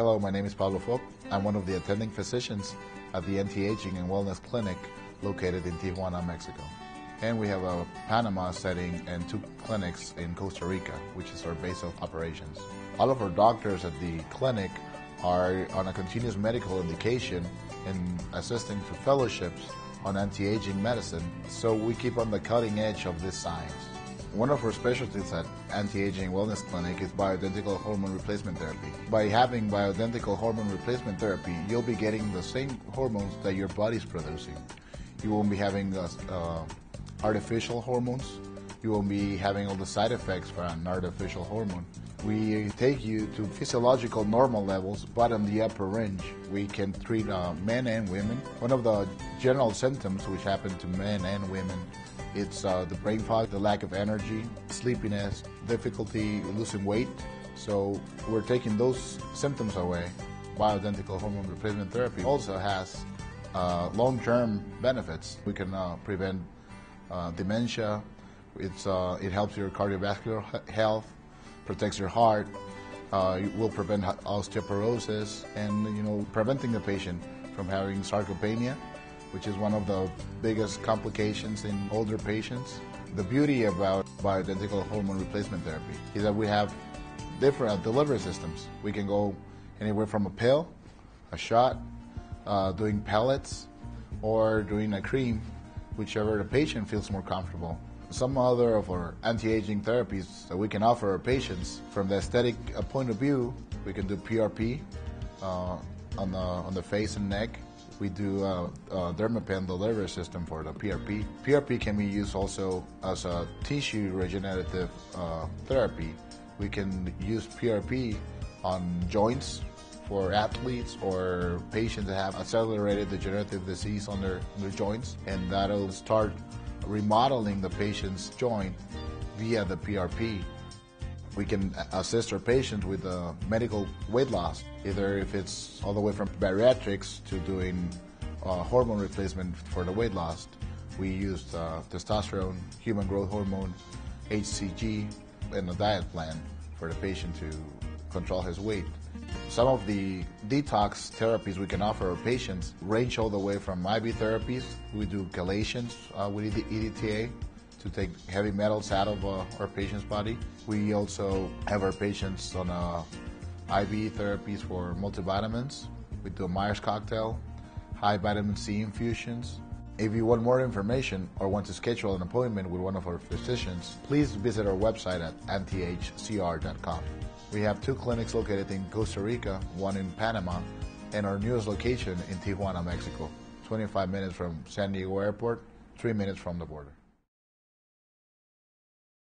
Hello, my name is Pablo Fok. I'm one of the attending physicians at the Anti-Aging and Wellness Clinic located in Tijuana, Mexico. And we have a Panama setting and two clinics in Costa Rica, which is our base of operations. All of our doctors at the clinic are on a continuous medical indication and assisting to fellowships on anti-aging medicine, so we keep on the cutting edge of this science. One of our specialties at Anti-Aging Wellness Clinic is bioidentical hormone replacement therapy. By having bioidentical hormone replacement therapy, you'll be getting the same hormones that your body's producing. You won't be having uh, artificial hormones. You won't be having all the side effects for an artificial hormone. We take you to physiological normal levels, but in the upper range. We can treat uh, men and women. One of the general symptoms which happen to men and women it's uh, the brain fog, the lack of energy, sleepiness, difficulty losing weight. So we're taking those symptoms away. Bioidentical hormone replacement therapy also has uh, long-term benefits. We can uh, prevent uh, dementia. It's, uh, it helps your cardiovascular health, protects your heart. Uh, it will prevent osteoporosis, and you know, preventing the patient from having sarcopenia which is one of the biggest complications in older patients. The beauty about bioidentical hormone replacement therapy is that we have different delivery systems. We can go anywhere from a pill, a shot, uh, doing pellets, or doing a cream, whichever the patient feels more comfortable. Some other of our anti-aging therapies that we can offer our patients from the aesthetic uh, point of view, we can do PRP uh, on the on the face and neck we do uh, uh, Dermapen delivery system for the PRP. PRP can be used also as a tissue regenerative uh, therapy. We can use PRP on joints for athletes or patients that have accelerated degenerative disease on their, on their joints, and that'll start remodeling the patient's joint via the PRP we can assist our patients with uh, medical weight loss, either if it's all the way from bariatrics to doing uh, hormone replacement for the weight loss. We use uh, testosterone, human growth hormone, HCG, and a diet plan for the patient to control his weight. Some of the detox therapies we can offer our patients range all the way from IV therapies. We do chelations uh, with EDTA to take heavy metals out of uh, our patient's body. We also have our patients on uh, IV therapies for multivitamins. We do a Myers cocktail, high vitamin C infusions. If you want more information or want to schedule an appointment with one of our physicians, please visit our website at antihcr.com. We have two clinics located in Costa Rica, one in Panama, and our newest location in Tijuana, Mexico, 25 minutes from San Diego Airport, 3 minutes from the border.